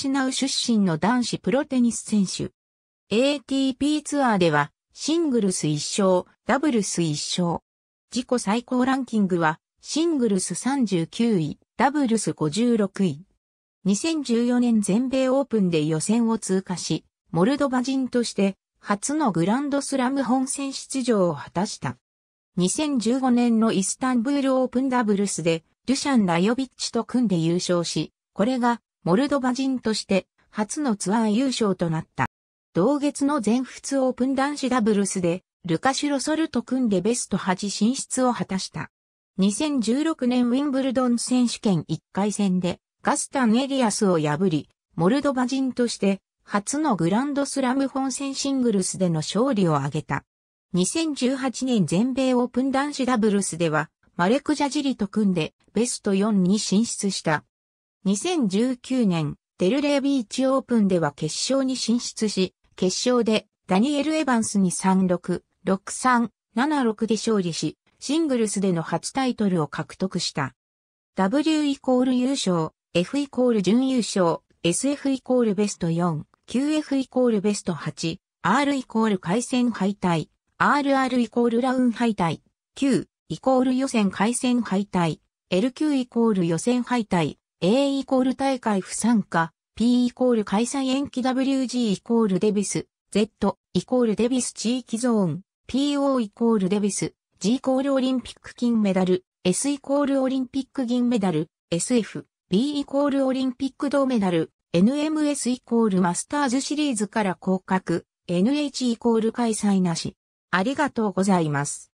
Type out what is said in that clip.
チナウ出身の男子プロテニス選手。ATP ツアーでは、シングルス1勝、ダブルス1勝。自己最高ランキングは、シングルス39位、ダブルス56位。2014年全米オープンで予選を通過し、モルドバ人として初のグランドスラム本戦出場を果たした。2015年のイスタンブールオープンダブルスでデュシャン・ラヨビッチと組んで優勝し、これがモルドバ人として初のツアー優勝となった。同月の全仏オープン男子ダブルスでルカシロソルと組んでベスト8進出を果たした。2016年ウィンブルドン選手権1回戦でガスタン・エリアスを破り、モルドバ人として初のグランドスラム本戦シングルスでの勝利を挙げた。2018年全米オープン男子ダブルスでは、マレク・ジャジリと組んでベスト4に進出した。2019年、デルレービーチオープンでは決勝に進出し、決勝でダニエル・エヴァンスに3-6、6-3、7-6で勝利し、シングルスでの初タイトルを獲得した。W イコール優勝、F イコール準優勝、SF イコールベスト4、QF イコールベスト8、R イコール回戦敗退、RR イコールラウン敗退、Q イコール予選回戦敗退、LQ イコール予選敗退、A イコール大会不参加、P イコール開催延期 WG イコールデビス、Z イコールデビス地域ゾーン、PO イコールデビス、G イコールオリンピック金メダル、S イコールオリンピック銀メダル、SF、B イコールオリンピック銅メダル、NMS イコールマスターズシリーズから降格、NH イコール開催なし。ありがとうございます。